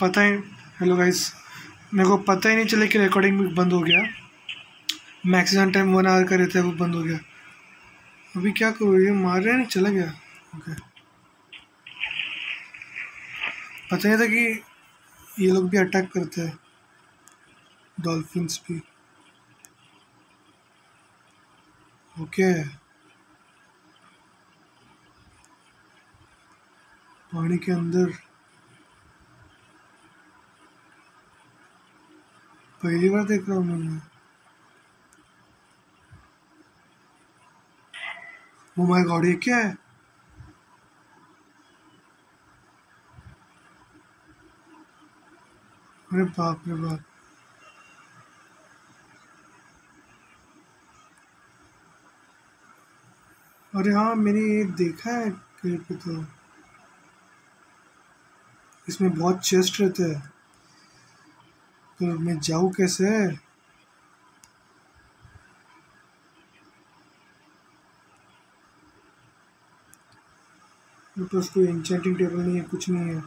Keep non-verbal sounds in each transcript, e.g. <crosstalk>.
पता ही hello guys मेरे को पता ही नहीं चला कि रिकॉर्डिंग भी बंद हो गया। मैक्सिमम टाइम वन आवर का रहता है, वो बंद हो गया। अभी क्या करूँ, ये मार रहे है नहीं, चला गया? ओके पता नहीं था कि ये लोग भी अटैक करते हैं। डॉल्फिन्स भी। ओके पानी के अंदर। पहली बार देख रहा हूँ मैं ओ माय गॉड ये क्या है? अरे बाप रे बाप। अरे हाँ मैंने ये देखा है कहीं पे तो। इसमें बहुत चेस्ट रहते हैं। तो मैं जाऊँ कैसे? मेरे पास कोई एंचेंटिंग टेबल नहीं है, कुछ नहीं है।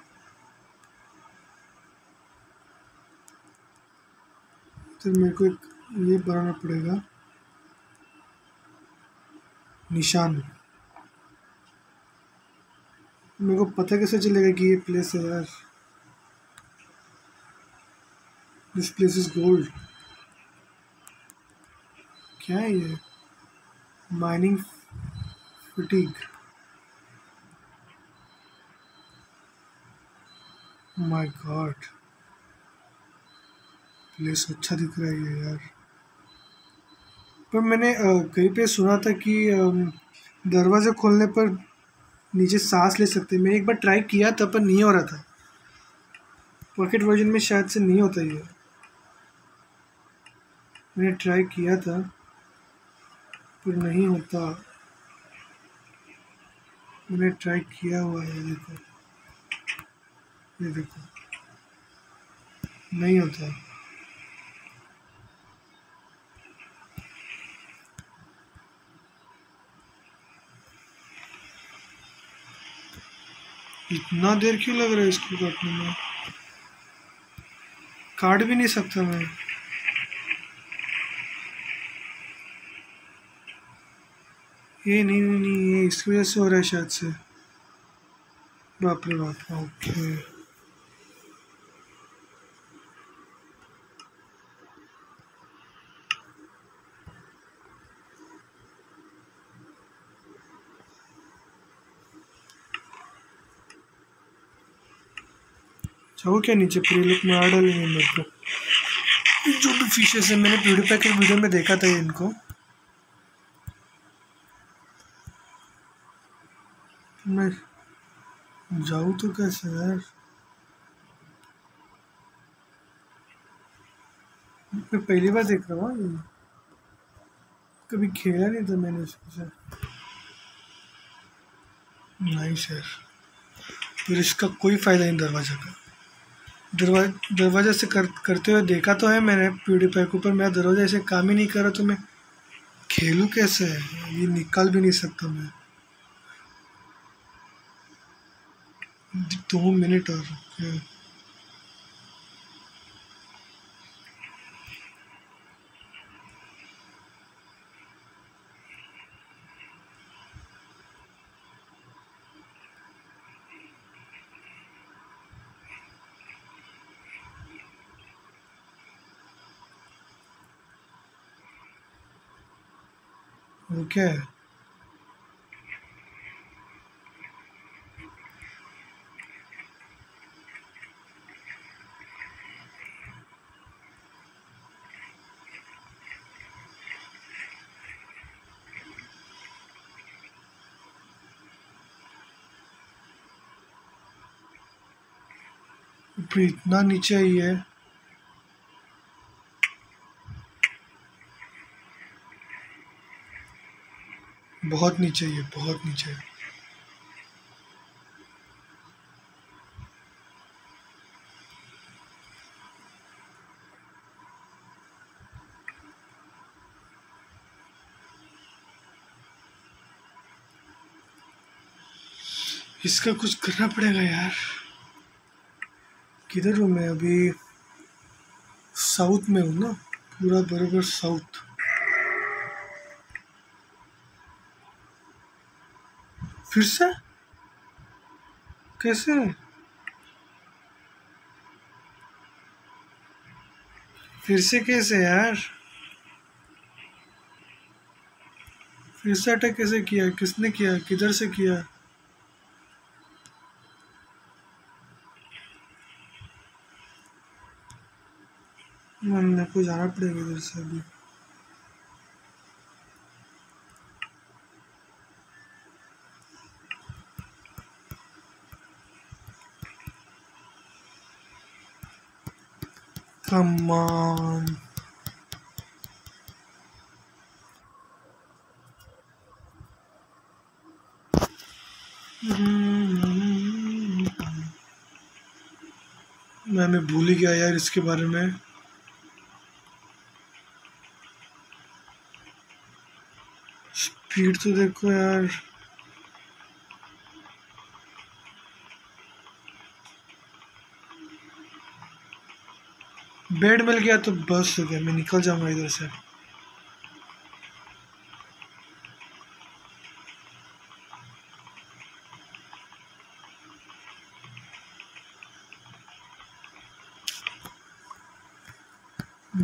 तो मेरे को एक ये बनाना पड़ेगा। निशान। मेरे को पता कैसे चलेगा कि ये प्लेस है यार? This place is gold? क्या है ये? माइनिंग फटीक माय गॉड प्लेस अच्छा दिख रहा है यार। पर मैंने कहीं पे सुना था कि दरवाज़ा खोलने पर नीचे सांस ले सकते मैंने एक बार ट्राई किया था, पर नहीं हो रहा था। पॉकेट वर्जन में शायद से नहीं होता ये। मैंने ट्राई किया था, पर नहीं होता। मैंने ट्राई किया हुआ है देखो। ये देखो। नहीं होता। इतना देर क्यों लग रहा है इसको काटने में? काट भी नहीं सकता मैं। ये नहीं नहीं नहीं, ये इसकी वजह से हो रहा है शायद से। बाप रे बाप, ओके। जाओ क्या नीचे पूरे लोग मार डालेंगे मेरे को? जो भी फिशेस है, मैंने प्यूरीफाई के वीडियो में देखा था इनको मैं जाऊँ तो कैसे यार? मैं पहली बार देख रहा हूँ कभी खेला नहीं था मैंने इसके साथ नाइस यार फिर इसका कोई फ़ायदा नहीं दरवाज़ा का। दरवाज़ा दरवाज़ा से कर, करते हुए देखा तो है मैंने प्यूडीफाई को पर मेरा दरवाज़ा ऐसे काम ही नहीं कर रहा तो मैं खेलूँ कैसे? ये निकाल भी नहीं सकता मैं। दो मिनट और ओके। ऊपर इतना नीचे ही है बहुत नीचे ही है बहुत नीचे है इसका कुछ करना पड़ेगा यार। किधर हूँ मैं? अभी साउथ में हूँ ना, पूरा बराबर साउथ। फिर से? कैसे? फिर से कैसे यार? फिर से अटैक कैसे किया? किसने किया? किधर से किया? मेरे को जाना पड़ेगा इधर से अभी on. मैंने भूल ही गया यार इसके बारे में स्पीड तो देखो यार। बेड मिल गया तो बस हो गया, मैं निकल जाऊँगा इधर से।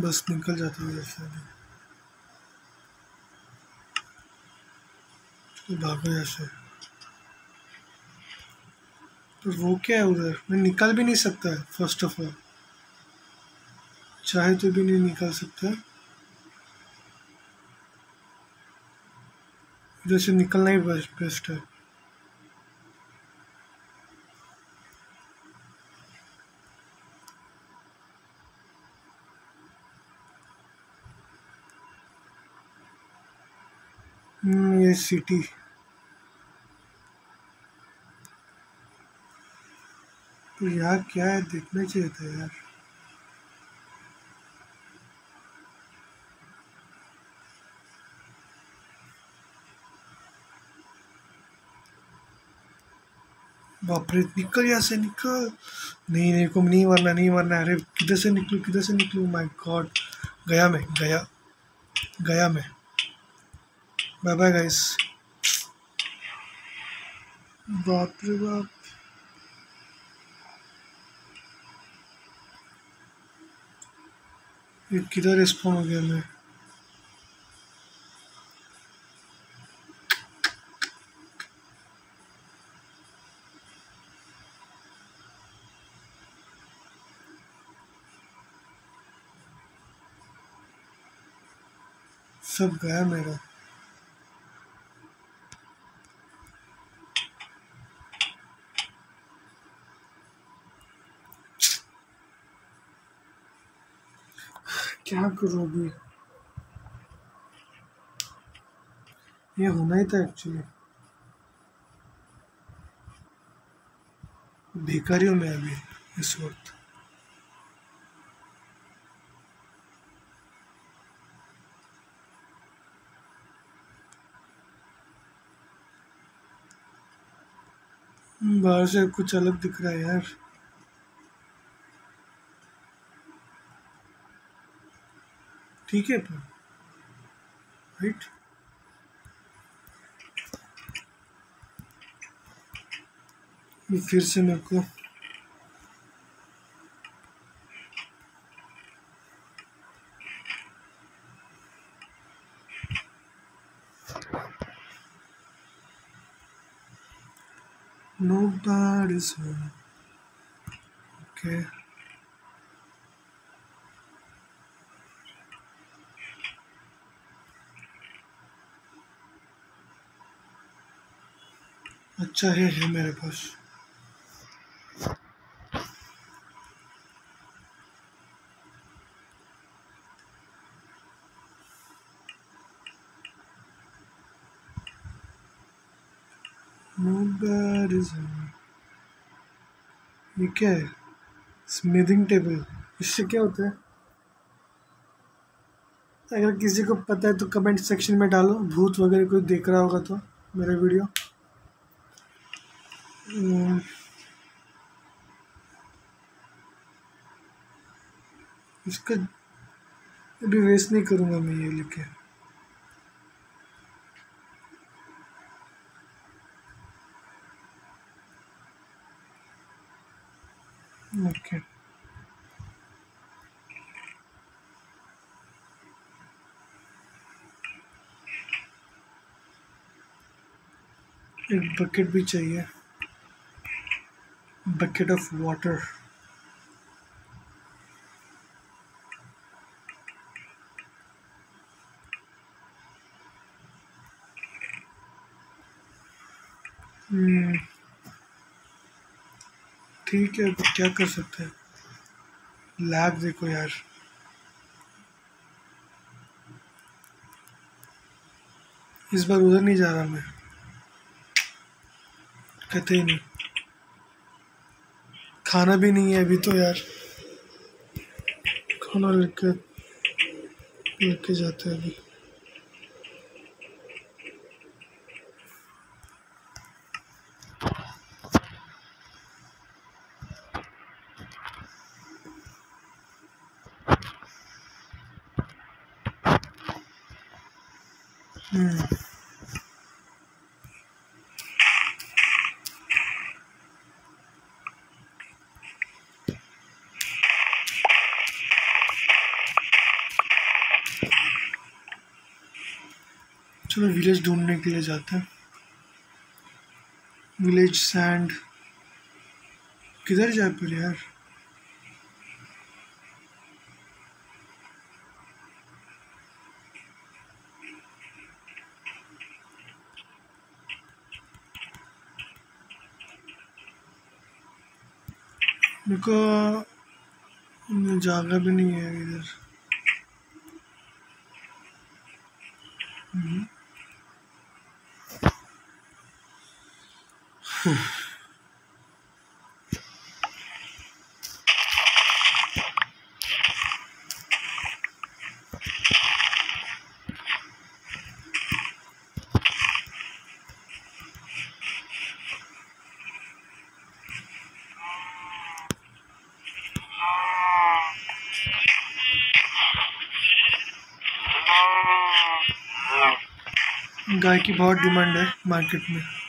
बस निकल जाता हूँ इधर से। भागो ऐसे तो वो क्या है उधर? मैं निकल भी नहीं सकता है फ़र्स्ट ऑफ़ ऑल चाहे तो भी नहीं निकल सकता। इधर से निकलना ही बेस्ट है। ये सिटी तो यार क्या है? देखना चाहिए था यार। बाप रे निकल यहाँ से, निकल। नहीं नहीं को नहीं मरना नहीं मरना। अरे, किधर से निकलूँ, किधर से निकलूँ? माय गॉड गया मैं, गया। गया मैं। बाय बाय गाइस बाप। रे बाप ये किधर रिस्पॉन्ड हो गया मैं? सब गया मेरा। क्या करूँ अभी ये होना ही था एक्चुअली भिखारी हूँ मैं अभी इस वक्त। बाहर से कुछ अलग दिख रहा है यार। ठीक है राइट फिर से मेरे को Nobody's home. Okay. अच्छा है है मेरे पास। ये क्या है? स्मिथिंग टेबल इससे क्या होता है? अगर किसी को पता है तो कमेंट सेक्शन में डालो। भूत वगैरह कोई देख रहा होगा तो मेरा वीडियो इसका अभी वेस्ट नहीं करूँगा मैं ये लेके। ओके एक बकेट भी चाहिए। बकेट ऑफ़ वाटर तो क्या कर सकते हैं? लैग देखो यार। इस बार उधर नहीं जा रहा मैं। कहते ही नहीं। खाना भी नहीं है अभी तो यार। खाना लेके लेके जाते हैं अभी हम्म चलो विलेज ढूँढने के लिए जाते हैं। विलेज सैंड किधर जाए पर यार? मेरे को जगह भी नहीं है इधर। गाय की बहुत डिमांड है मार्केट में।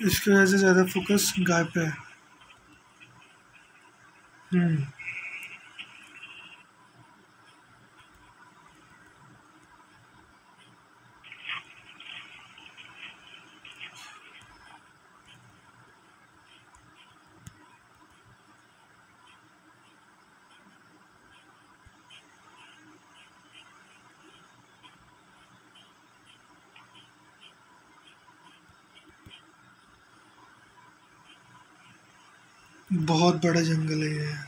इसकी वजह से ज़्यादा फोकस गाय पे है। बहुत बड़ा जंगल है ये।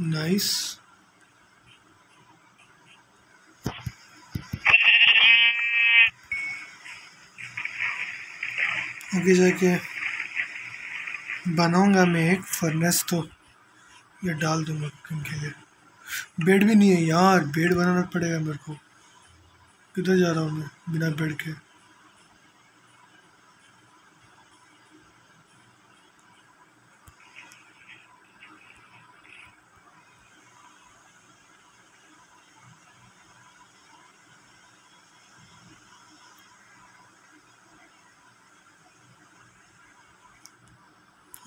नाइस आगे जाके बनाऊँगा मैं एक फर्नेस तो। ये डाल दूँगा कुकिंग के लिए। बेड भी नहीं है यार बेड बनाना पड़ेगा मेरे को। किधर जा रहा हूँ मैं बिना बेड के?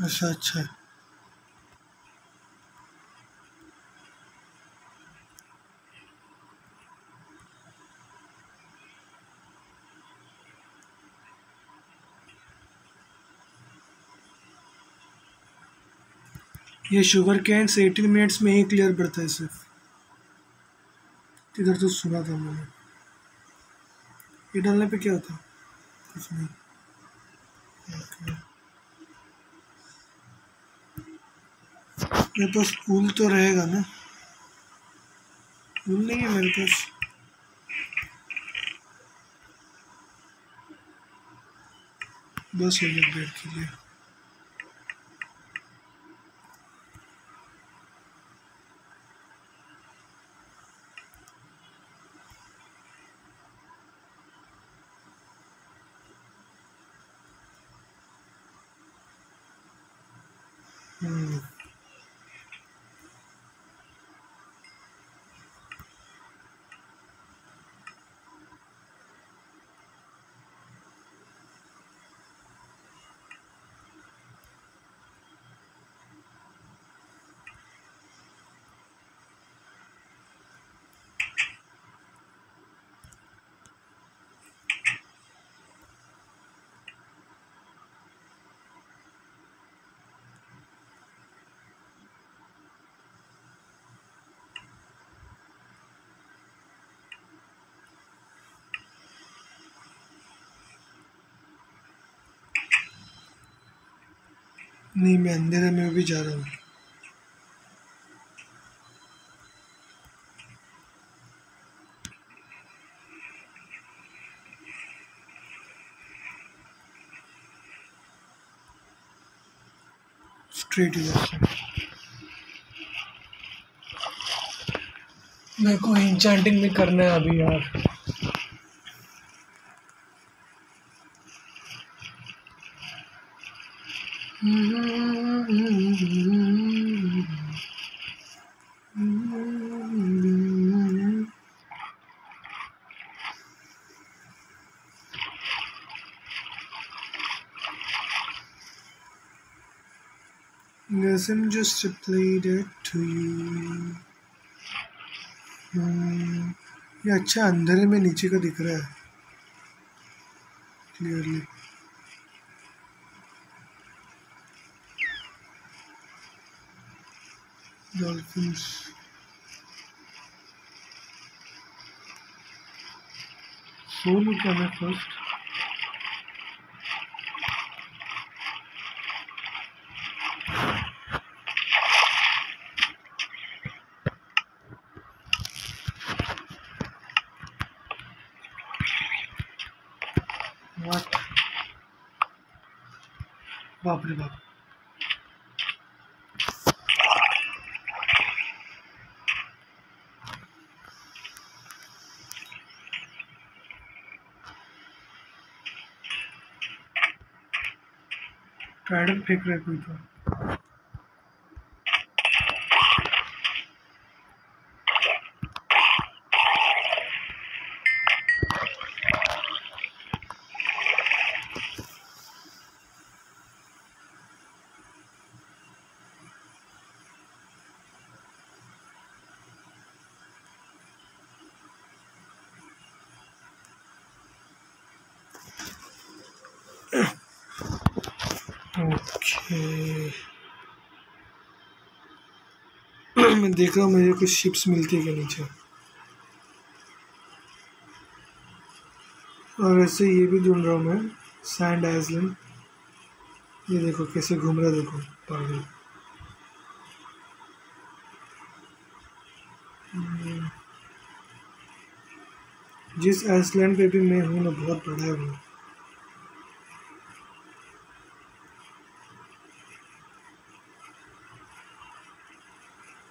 अच्छा अच्छा। ये शुगर कैन से एटीन मिनट्स में ही क्लियर पड़ता है सिर्फ़। इधर तो सुना था मैंने। ये डालने पे क्या होता? कुछ नहीं। मेरे पास ऊल तो रहेगा ना। टूल नहीं है मेरे पास। बस हो गया बेड के लिए हम्म नहीं, मैं अंधेरे में भी जा रहा हूँ। स्ट्रेट मेरे को इंचेंटिंग भी करना है अभी यार। Listen, just played it to you. Hmm, ये अच्छा अंधेरे में नीचे का दिख रहा है। क्लियरली डॉल्फिन्स सोनू क्या मैं फ़र्स्ट बाप बाप ट्राइडर फेंक रहे कोई तो। ओके। <clears throat> मैं देख रहा हूँ, मुझे कुछ शिप्स मिलती है क्या नीचे? और ऐसे ये भी ढूंढ रहा हूँ मैं सैंड आइसलैंड ये देखो, कैसे घूम रहा देखो, पागल। जिस आइसलैंड पे भी मैं हूँ ना, बहुत बड़ा है। वो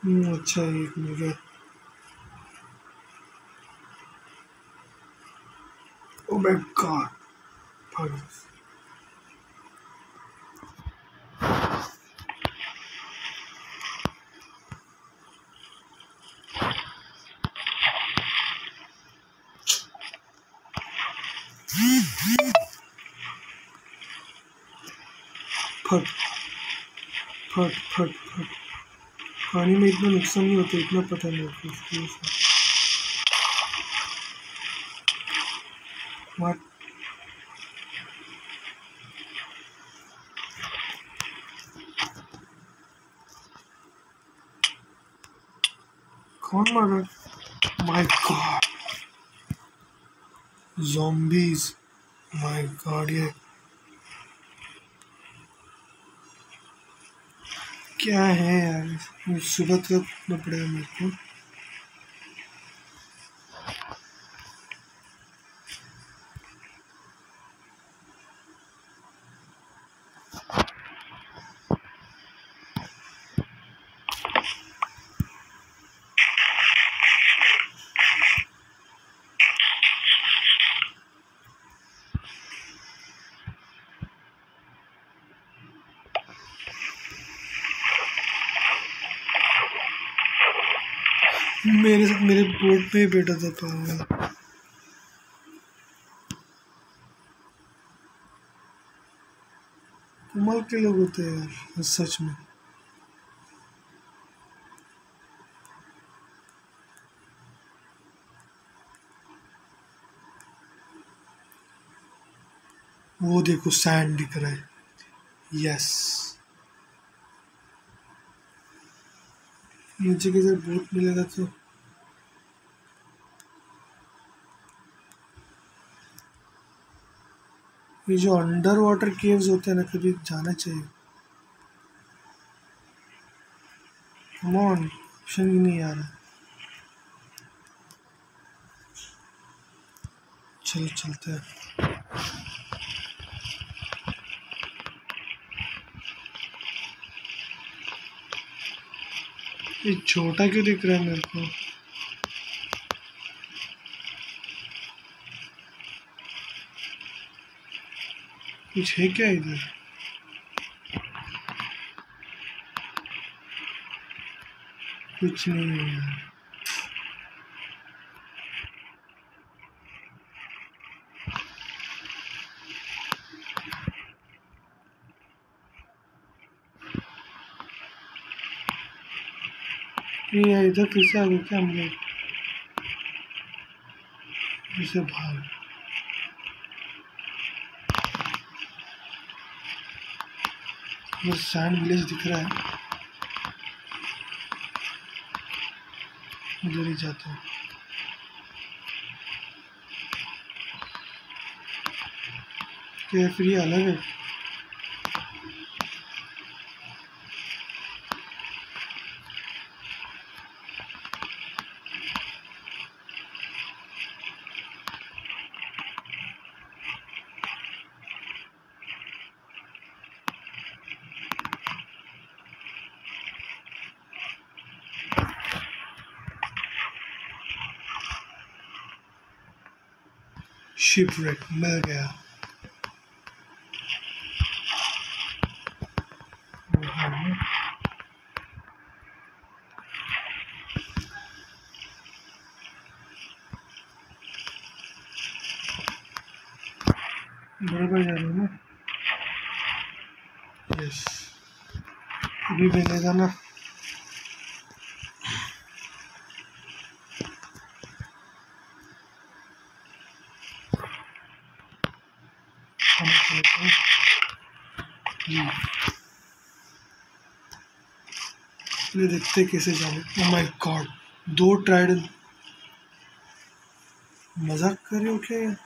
अच्छा एक मिनट। ओ माय गॉड पागल फट फट फट फट। पानी में इतना नुकसान नहीं होता, इतना पता नहीं होता इसकी वजह से? कौन मारा? My god zombies my god ये क्या है यार? सुबह तक पड़ेगा मेरे को मेरे साथ पे बैठा था पागल। कमाल के लोग होते हैं यार सच में। वो देखो सैंड दिख रहा है। यस नीचे की तरफ़ बोट मिलेगा तो ये जो अंडर वाटर केव्स होते हैं ना, कभी जाना चाहिए। कम ऑप्शन ही नहीं आ रहा। चलो, चलते हैं। ये छोटा क्यों दिख रहा है मेरे को? कुछ है क्या इधर? कुछ नहीं है ये इधर फिर से आ गए क्या हम लोग? भाग। वो सैंड विलेज दिख रहा है। उधर ही जाते हैं। क्या फिर ये अलग है। शिपरेक मिल गया बराबर जा रही हूँ ना यस अभी मिलेगा ना खाना खा लेते हैं। हम्म। ये देखते कैसे जाने। ओ माय गॉड दो ट्राइडल मज़ाक कर रहे हो क्या?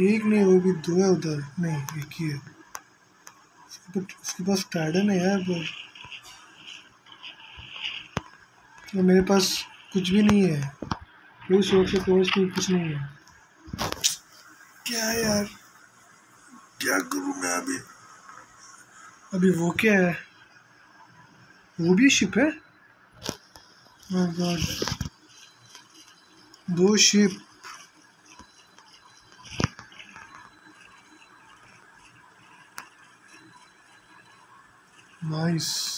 एक नहीं, वो भी दो है उधर। नहीं, एक ही है। उसके पास- ट्राइडन है यार तो मेरे पास कुछ भी नहीं है। कोई सोर्स ऑफ़ कवच नहीं कुछ नहीं है। क्या है यार? क्या करूँ मैं अभी? अभी वो क्या है? वो भी शिप है? माय गॉड दो शिप नाइस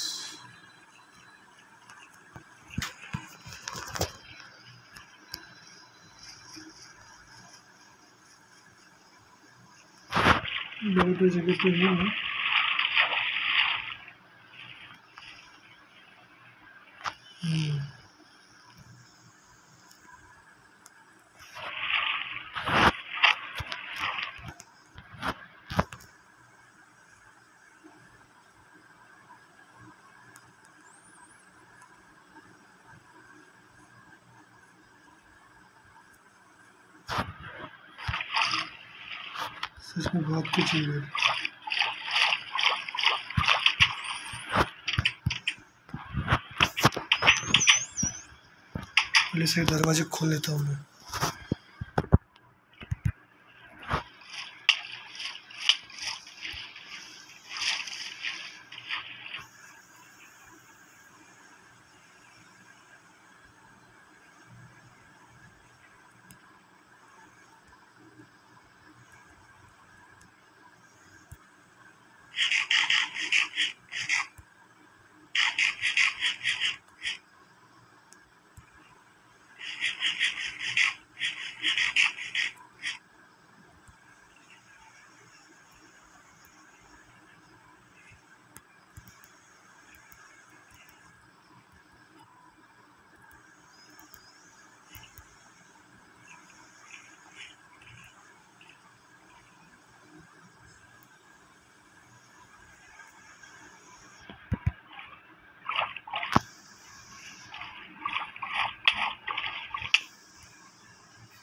बहुत जगह पे नहीं है। सच में बहुत कुछ है। पहले से दरवाजे खोल लेता हूँ मैं।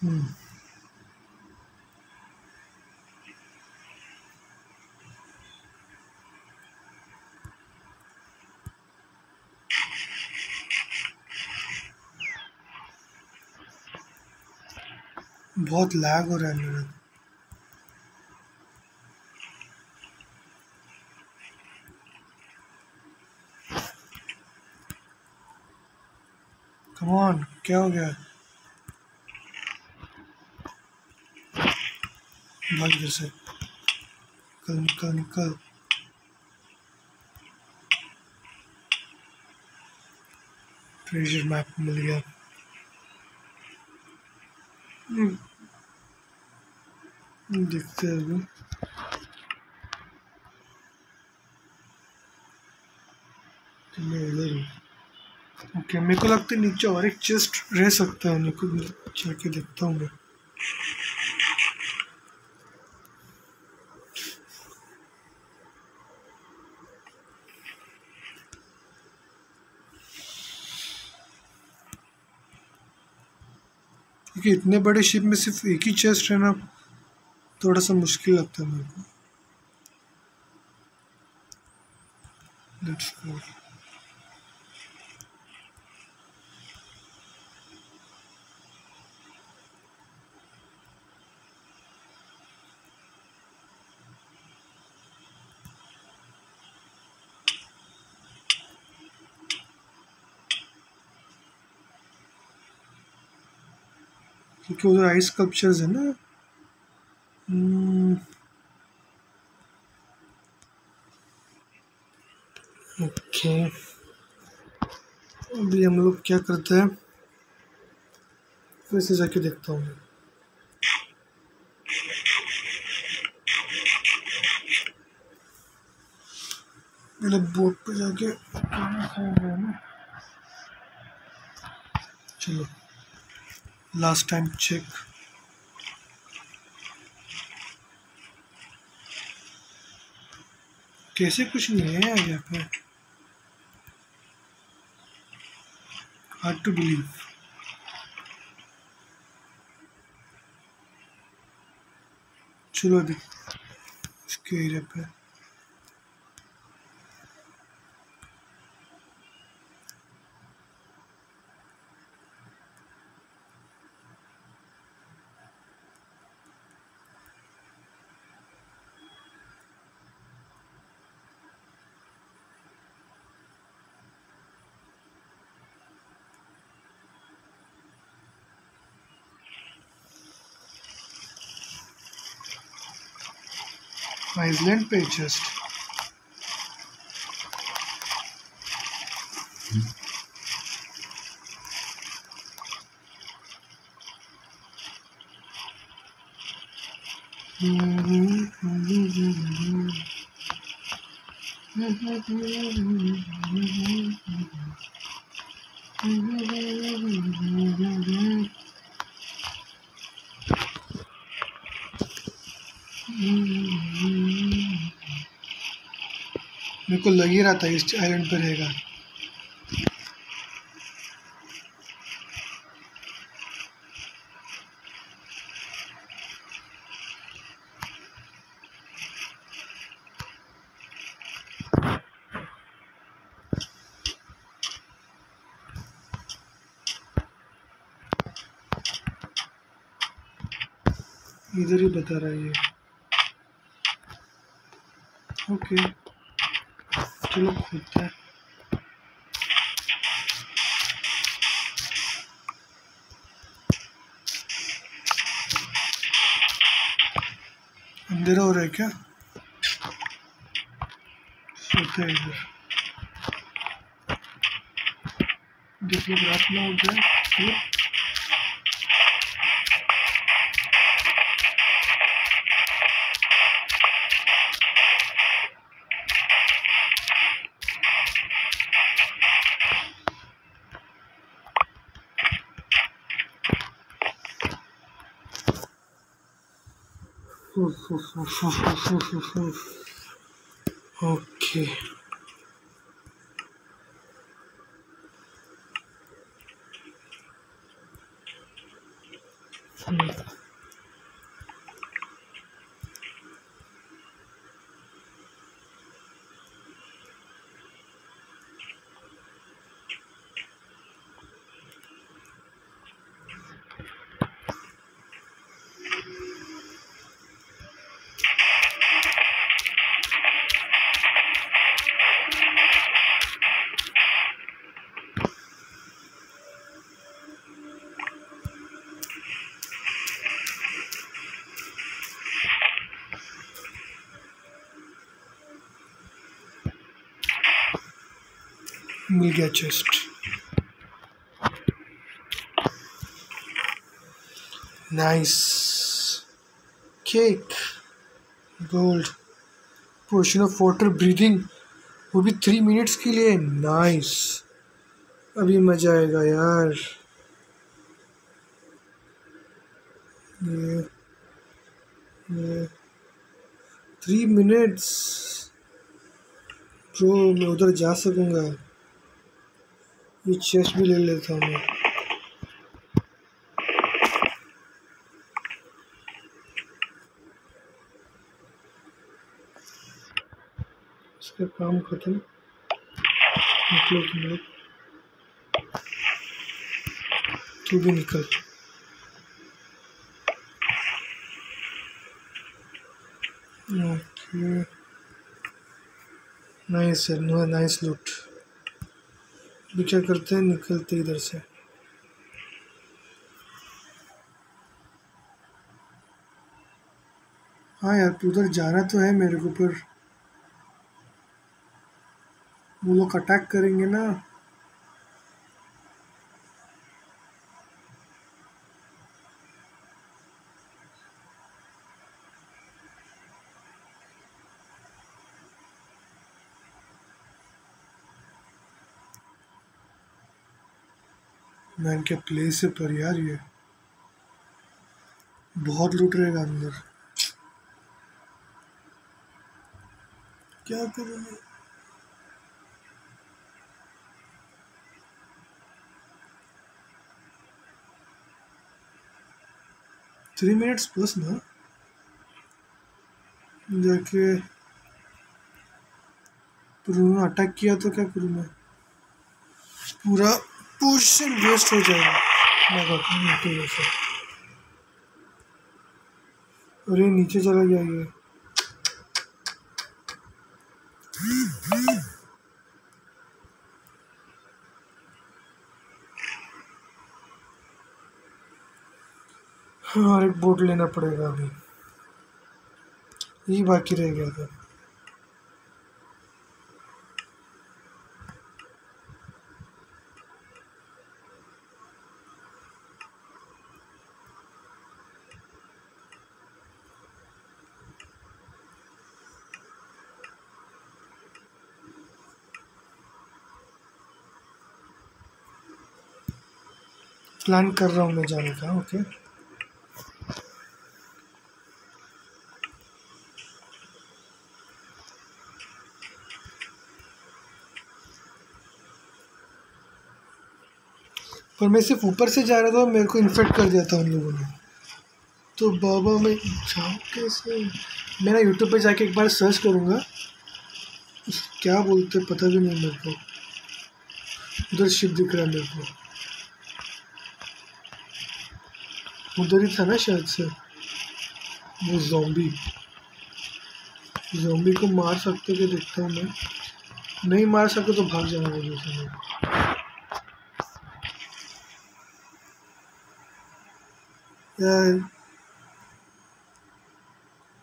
बहुत लैग हो रहा है मेरा। कम ऑन क्या हो गया? भाग इधर से। निकल निकल निकल। ट्रेजर मैप मिल गया। हम्म, देखते हैं अभी। मैं इधर हूँ। ओके मेरे को लगता है नीचे और एक चेस्ट रह सकता है मेरे को जाके देखता हूँ मैं। क्योंकि इतने बड़े शिप में सिर्फ़ एक ही चेस्ट है ना थोड़ा सा मुश्किल लगता है मेरे को। लेट्स क्योंकि उधर आइस स्कल्पचर्स है ना? ओके अभी हम लोग क्या करते हैं? फिर से जाके देखता हूँ। पहले बोट पे जाके चलो। लास्ट टाइम चेक कैसे कुछ नहीं है यहाँ पे? हार्ड टू बिलीव चलो अभी इसके एरिया पे। आइसलैंड पे जस्ट गिरा था इस आइलैंड पर रहेगा इधर ही बता रहा है ये ओके okay. चलो खोलते हैं अंधेरा हो रहा है क्या सोते इधर लोग रात में हो जाए फिर Okay. Hmm. मिल गया chest nice cake gold portion of water breathing वो भी थ्री मिनट्स के लिए। नाइस अभी मज़ा आएगा यार। ये ये। थ्री मिनट्स जो मैं उधर जा सकूँगा। ये चेस्ट भी ले लेता हूँ इसका काम खत्म। निकलो तुम लोग। तू भी निकल। ओके। नाइस नाइस लुट अभी क्या करते हैं, निकलते इधर से। हाँ यार उधर जाना तो है मेरे को, पर वो लोग अटैक करेंगे ना। मैन क्या प्लेस है पर यार ये। बहुत लूट रहेगा अंदर क्या करूँगा थ्री मिनट्स बस ना? जाके उन्होंने अटैक किया तो क्या करूँ मैं? पूरा पोजीशन वेस्ट हो जाएगा मैं नीचे अरे नीचे चला गया ये हाँ एक बोट लेना पड़ेगा अभी ये बाकी रह गया था प्लान कर रहा हूँ मैं जाने का ओके पर मैं सिर्फ़ ऊपर से जा रहा था मेरे को इन्फेक्ट कर दिया था उन लोगों ने। तो बाबा, मैं जाऊँ कैसे? मैं ना यूट्यूब पे जाके एक बार सर्च करूँगा। क्या बोलते पता भी नहीं मेरे को। उधर शिप दिख रहा है मेरे को। उधर ही था ना शायद से वो जॉम्बी जॉम्बी को मार सकते कि देखता हूँ मैं नहीं मार सके तो भाग जाना दूसरे में यार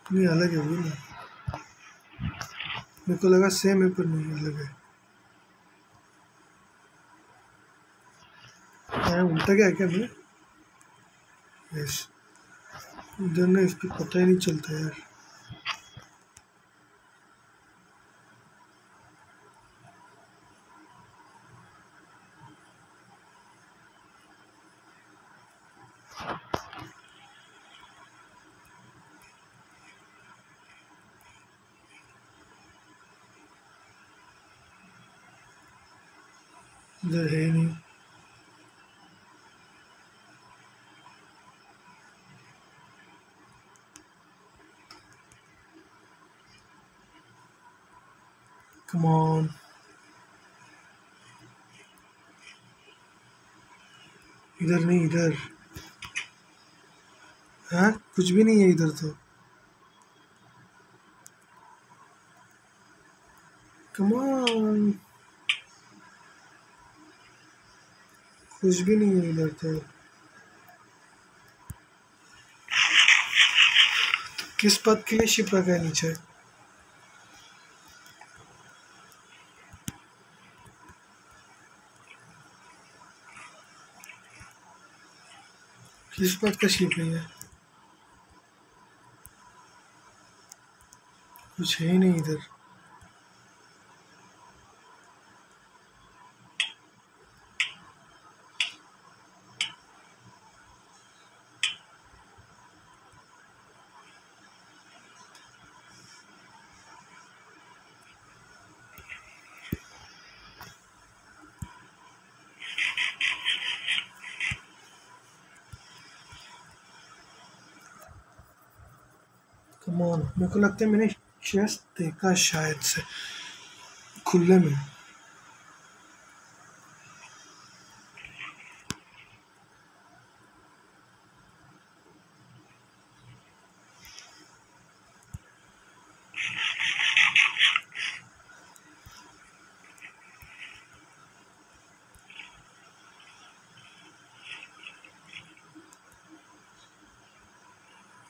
नहीं अलग है वो ना मेरे को लगा सेम है पर नहीं अलग है उल्टा क्या है क्या मैं यस इधर इस इसको पता ही नहीं चलता यार इधर है ही नहीं Come on. इधर नहीं, इधर। हाँ? कुछ भी नहीं है इधर तो। On. कुछ भी नहीं है इधर तो। किस पद के लिए शिप रखा है नीचे? किस बात का नहीं है। कुछ है ही नहीं इधर कम ऑन मेरे को लगता है मैंने चेस्ट देखा शायद से खुले में।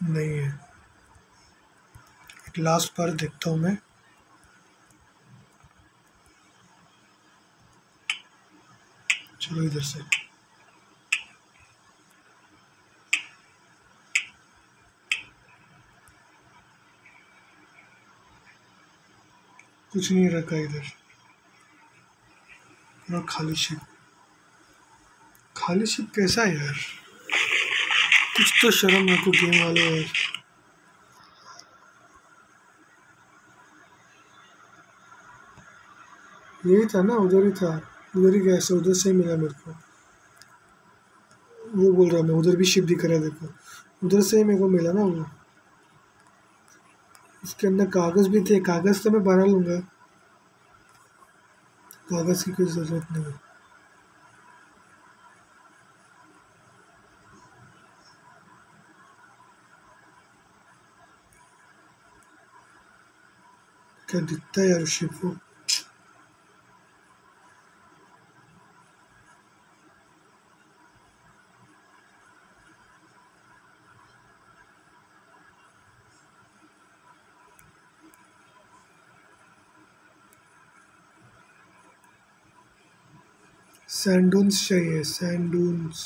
नहीं है। लास्ट बार देखता हूँ मैं। चलो इधर से। कुछ नहीं रखा इधर। पूरा खाली शिप खाली शिप कैसा है यार? कुछ तो शर्म रखो गेम वाले यार यही था ना, उधर ही था। उधर ही गया उधर से ही मिला मेरे को। वो बोल रहा, मैं उधर भी शिप दिख रहा है देखो। उधर से ही मेरे को मिला ना वो। उसके अंदर कागज़ भी थे। कागज़ तो मैं बना लूँगा। कागज़ की कोई ज़रूरत नहीं है। क्या दिखता है यार शिप को? सैंडून्स चाहिए सैंडून्स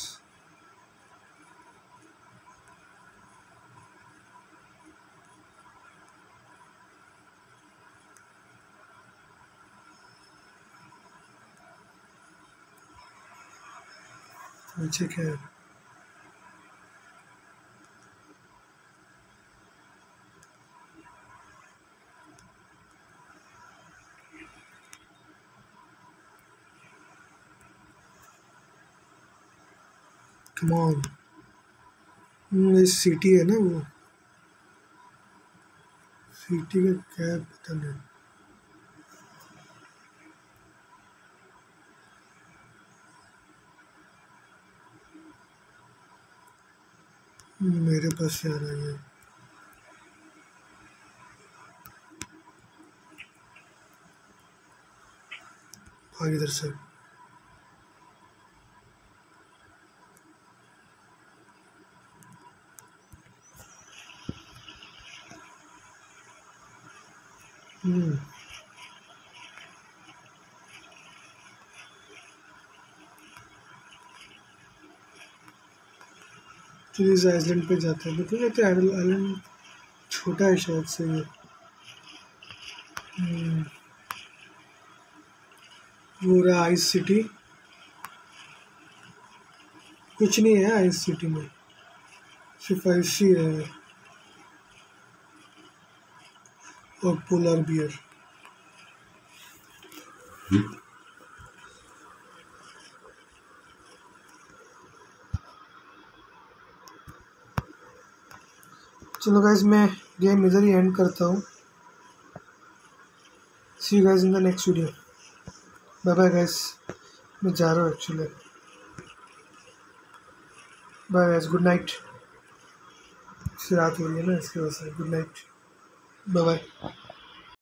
नीचे क्या है। मॉल सिटी hmm, है ना वो? सिटी का क्या पता नहीं। hmm, मेरे पास यार आ है भागीदर साहब। इस आइलैंड पे जाते हैं। देखो कहते आइलैंड छोटा है शायद से। ये हम्म, वो रहा आइस सिटी कुछ नहीं है आइस सिटी में। सिर्फ़ आइस ही है। और पोलर बियर चलो गाइज़ मैं गेम इधर ही एंड करता हूँ। See guys in the next video bye bye guys मैं जा रहा हूँ actually bye guys good night रात हो रही है ना, इसकी वजह से। Good night bye bye